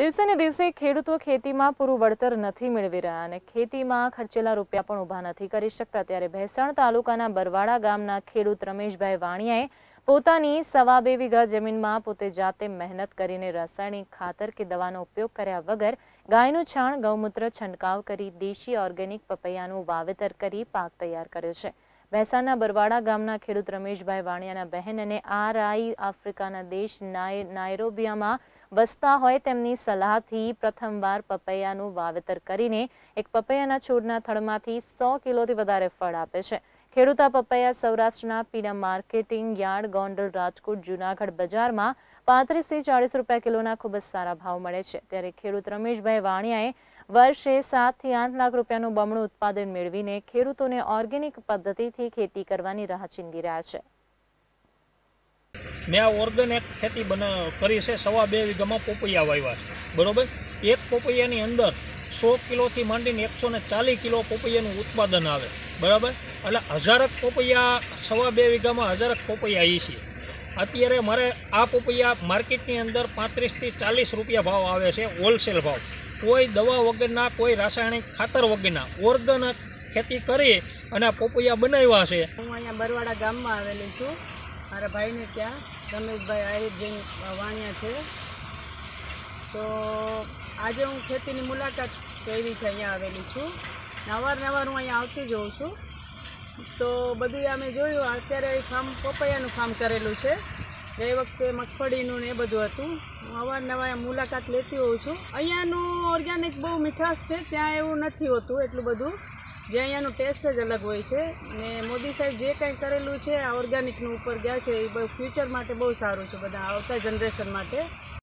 દિવસે ને દિવસે ખેડૂતો ખેતીમાં પૂરું વળતર નથી મેળવી રહ્યા અને ખેતીમાં ખર્ચેલા રૂપિયા પણ ઊભા નથી કરી શકતા. ત્યારે ભેસાણ તાલુકાના બરવાડા ગામના ખેડૂત રમેશભાઈ વાણિયાએ પોતાની સવા બે વીઘા જમીનમાં પોતે જાતે મહેનત કરીને રાસાયણિક ખાતર કે દવાનો ઉપયોગ કર્યા વગર ગાયનું છાણ, ગૌમૂત્ર, છંટકાવ કરી દેશી ઓર્ગેનિક પપૈયાનું વાવેતર કરી પાક તૈયાર કર્યો છે. ભેસાણના બરવાડા ગામના ખેડૂત રમેશભાઈ વાણિયાના બહેન અને આર આઈ આફ્રિકાના દેશ નાય, નાયરોબિયામાં વસતા હોય તેમની સલાહથી પ્રથમવાર પપૈયાનું વાવેતર કરીને એક પપૈયાના છોડના થડમાંથી સો કિલોથી વધારે ફળ આપે છે. ખેડૂત આ પપૈયા સૌરાષ્ટ્રના પીના માર્કેટિંગ યાર્ડ ગોંડલ, રાજકોટ, જુનાગઢ બજારમાં પાંત્રીસથી ચાળીસ રૂપિયા કિલોના ખૂબ જ સારા ભાવ મળે છે. ત્યારે ખેડૂત રમેશભાઈ વાણિયાએ વર્ષે સાતથી આઠ લાખ રૂપિયાનું બમણું ઉત્પાદન મેળવીને ખેડૂતોને ઓર્ગેનિક પદ્ધતિથી ખેતી કરવાની રાહ ચીંધી રહ્યા છે. મેં આ ઓર્ગેનિક ખેતી બના કરી છે, સવા બે વીઘામાં પોપૈયા વાવ્યા છે. બરાબર? એક પોપૈયાની અંદર સો કિલોથી માંડીને એકસો ને ચાલીસ કિલો પોપૈયાનું ઉત્પાદન આવે. બરાબર? એટલે હજારક પોપૈયા, સવા બે વીઘામાં હજારક પોપૈયા આવી છે. અત્યારે મારે આ પોપૈયા માર્કેટની અંદર પાંત્રીસથી ચાલીસ રૂપિયા ભાવ આવે છે, હોલસેલ ભાવ. કોઈ દવા વગરના, કોઈ રાસાયણિક ખાતર વગરના ઓર્ગેનિક ખેતી કરી અને પોપૈયા બનાવ્યા છે. હું અહીંયા બરવાડા ગામમાં આવેલી છું. મારા ભાઈને ત્યાં, રમેશભાઈ આહિરજન વાણિયા છે. તો આજે હું ખેતીની મુલાકાત કરી છે અહીંયા આવેલી છું. અવારનવાર હું અહીંયા આવતી જોઉં છું. તો બધું અમે જોયું, અત્યારે ફાર્મ પપૈયાનું ફાર્મ કરેલું છે. એ વખતે મગફળીનું ને એ બધું હતું. હું અવારનવાર મુલાકાત લેતી હોઉં છું. અહીંયાનું ઓર્ગેનિક બહુ મીઠાશ છે, ત્યાં એવું નથી હોતું એટલું બધું. જે અહીંયાનું ટેસ્ટ જ અલગ હોય છે. અને મોદી સાહેબ જે કાંઈ કરેલું છે, આ ઓર્ગેનિકનું ઉપર ગયા છે, એ ફ્યુચર માટે બહુ સારું છે, બધા આવતા જનરેશન માટે.